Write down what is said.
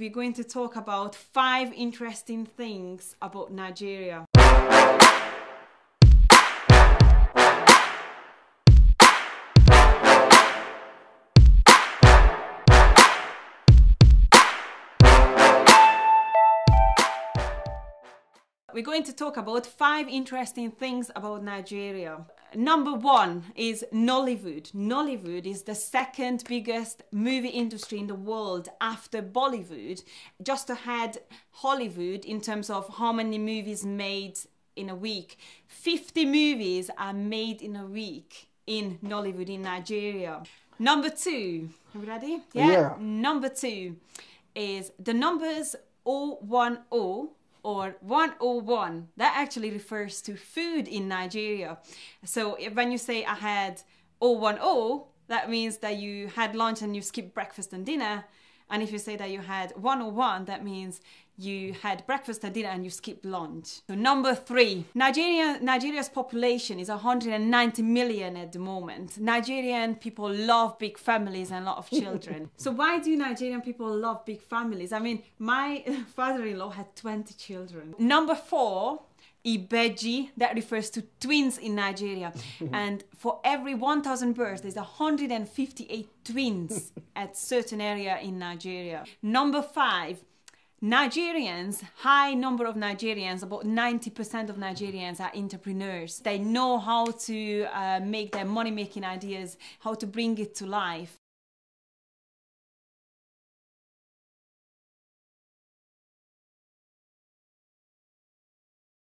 we're going to talk about five interesting things about Nigeria. We're going to talk about five interesting things about Nigeria. Number one is Nollywood. Nollywood is the second biggest movie industry in the world after Bollywood, just ahead Hollywood in terms of how many movies made in a week. 50 movies are made in a week in Nollywood in Nigeria. Number two, are we ready? Yeah. yeah. Number two is the numbers 010 or 101 that actually refers to food in nigeria. So when you say i had 010 that means that you had lunch and you skipped breakfast and dinner and if you say that you had 101, that means you had breakfast and dinner and you skipped lunch. So number three, Nigeria, Nigeria's population is 190 million at the moment. Nigerian people love big families and a lot of children. so why do Nigerian people love big families? I mean, my father-in-law had 20 children. Number four, Ibeji, that refers to twins in Nigeria. and for every 1,000 births, there's 158 twins at certain area in Nigeria. Number five, Nigerians, high number of Nigerians, about 90% of Nigerians are entrepreneurs. They know how to uh, make their money making ideas, how to bring it to life.